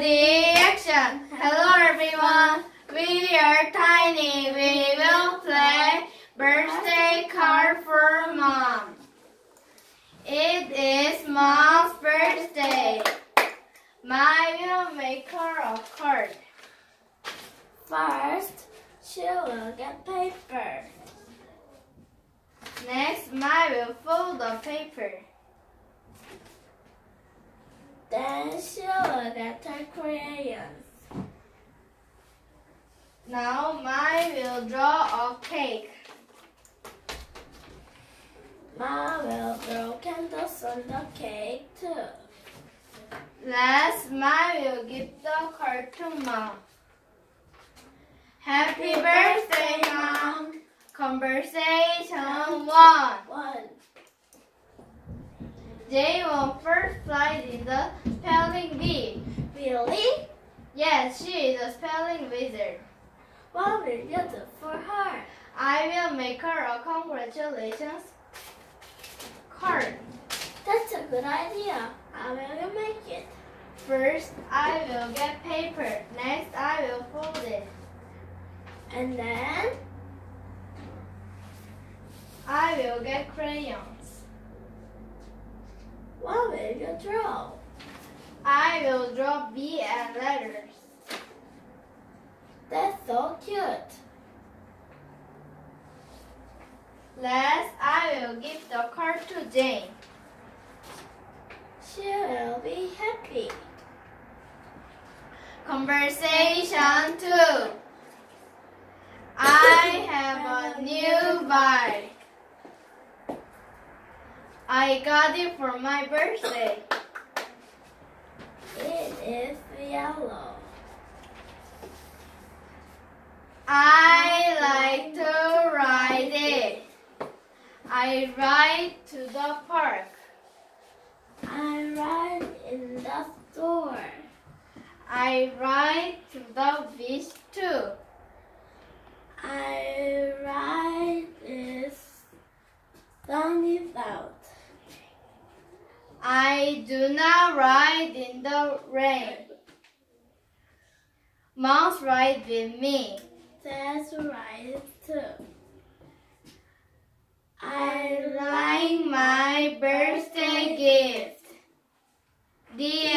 The action. Hello everyone. We are tiny. We will play birthday card for mom. It is mom's birthday. My will make her a card. First, she will get paper. Next, my will fold the paper. Then get her crayons. Now, my will draw a cake. Ma will draw candles on the cake too. Last, my will give the card to mom. Happy birthday, mom. Conversation one. One. Jay will first fly in the spelling bee. Really? Yes, she is a spelling wizard. What will you do for her? I will make her a congratulations card. That's a good idea. How will you make it? First, I will get paper. Next, I will fold it. And then I will get crayons. what will you draw? I will draw B and letters. That's so cute. Last, I will give the card to Jane. She will be happy. Conversation 2. I have a new bike. I got it for my birthday. It is yellow. I like to ride it. I ride to the park. I ride in the store. I ride to the beach too. I I do not ride in the rain. Mom's ride with me. That's right too. I like my birthday gift. The